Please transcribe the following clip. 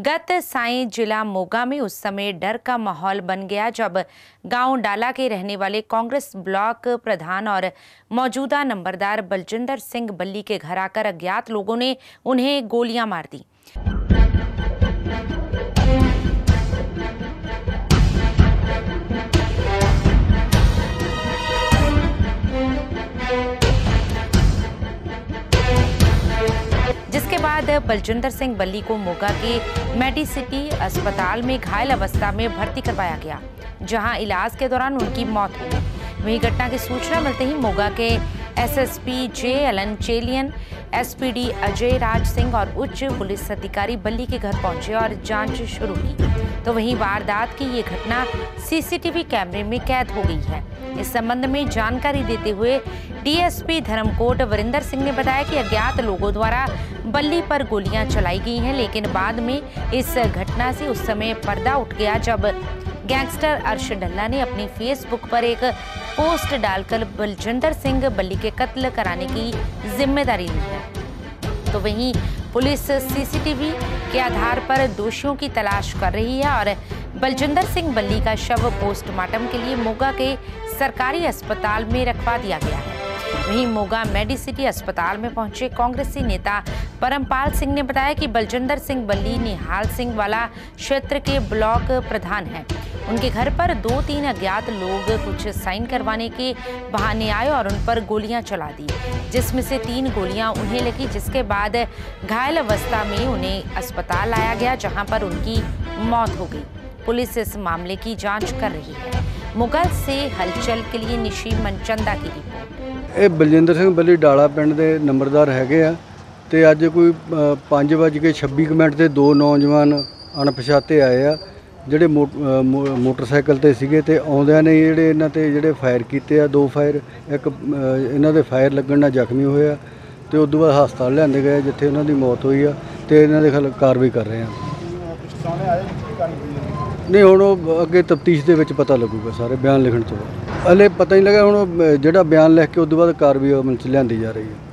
गत साई जिला मोगा में उस समय डर का माहौल बन गया जब गाँव डाला के रहने वाले कांग्रेस ब्लॉक प्रधान और मौजूदा नंबरदार बलजिंदर सिंह बल्ली के घर आकर अज्ञात लोगों ने उन्हें गोलियाँ मार दी। बाद बलजिंदर सिंह बल्ली को मोगा के मेडिसिटी अस्पताल में घायल अवस्था में भर्ती करवाया गया, जहाँ इलाज के दौरान उनकी मौत हो गई। वहीं घटना की सूचना मिलते ही मोगा के SSP J Elanchezhian, SPD Ajay Raj Singh और उच्च पुलिस अधिकारी बल्ली के घर पहुँचे और जाँच शुरू की। तो वहीं वारदात की ये घटना सीसीटीवी कैमरे में कैद हो गई है। इस संबंध में जानकारी देते हुए डीएसपी धर्मकोट वरिंदर सिंह ने बताया कि अज्ञात लोगों द्वारा बल्ली पर गोलियाँ चलाई गई हैं, लेकिन बाद में इस घटना से उस समय पर्दा उठ गया जब गैंगस्टर अर्श डल्ला ने अपनी फेसबुक पर एक पोस्ट डालकर बलजिंदर सिंह बल्ली के कत्ल कराने की ज़िम्मेदारी ली है। तो वहीं पुलिस सीसीटीवी के आधार पर दोषियों की तलाश कर रही है और बलजिंदर सिंह बल्ली का शव पोस्टमार्टम के लिए मोगा के सरकारी अस्पताल में रखवा दिया गया है। वहीं मोगा मेडिसिटी अस्पताल में पहुँचे कांग्रेसी नेता परमपाल सिंह ने बताया कि बलजिंदर सिंह बल्ली निहाल सिंह वाला क्षेत्र के ब्लॉक प्रधान हैं। उनके घर पर दो तीन अज्ञात लोग कुछ साइन करवाने के बहाने आए और उन पर गोलियां चला दी जिसमें से तीन गोलियां उन्हें लगी जिसके बाद घायल अवस्था में उन्हें अस्पताल लाया गया जहां पर उनकी मौत हो गई पुलिस इस मामले की जांच कर रही है मुगल से हलचल के लिए निशी मनचंदा की रिपोर्ट ਇਹ ਬਲਜਿੰਦਰ ਸਿੰਘ ਬੱਲੀ ਡਾਲਾ ਪਿੰਡ ਦੇ ਨੰਬਰਦਾਰ ਹੈਗੇ ਆ ਤੇ ਅੱਜ ਕੋਈ 5:26 ਮਿੰਟ ਤੇ ਦੋ ਨੌਜਵਾਨ ਅਣਪਛਾਤੇ ਆਏ ਆ ਜਿਹੜੇ ਮੋ- ਮੋ- ਮੋਟਰਸਾਈਕਲ ਤੇ ਸੀਗੇ ਤੇ ਆਉਂਦਿਆਂ ਨੇ ਜਿਹੜੇ ਇਹਨਾਂ ਤੇ ਜਿਹੜੇ ਫਾਇਰ ਕੀਤੇ ਆ, ਦੋ ਫਾਇਰ, ਇੱਕ ਇਹਨਾਂ ਦੇ ਫਾਇਰ ਲੱਗਣ ਨਾਲ ਜ਼ਖਮੀ ਹੋਏ ਆ ਤੇ ਉਸ ਤੋਂ ਬਾਅਦ ਹਸਪਤਾਲ ਲਿਆਂਦੇ ਗਏ ਜਿੱਥੇ ਉਹਨਾਂ ਦੀ ਮੌਤ ਹੋਈ ਆ ਤੇ ਇਹਨਾਂ ਦੇ ਖਿਲਾਫ ਕਾਰਵਾਈ ਕਰ ਰਹੇ ਆ। ਨਹੀਂ, ਹੁਣ ਉਹ ਅੱਗੇ ਤਫਤੀਸ਼ ਦੇ ਵਿੱਚ ਪਤਾ ਲੱਗੂਗਾ ਸਾਰੇ ਬਿਆਨ ਲਿਖਣ ਤੋਂ ਬਾਅਦ। ਹਲੇ ਪਤਾ ਨਹੀਂ ਲੱਗਾ, ਹੁਣ ਜਿਹੜਾ ਬਿਆਨ ਲਿਖ ਕੇ ਉਸ ਤੋਂ ਬਾਅਦ ਕਾਰਵਾਈ ਅਮਲ ਚ ਲਿਆਂਦੀ ਜਾ ਰਹੀ ਹੈ।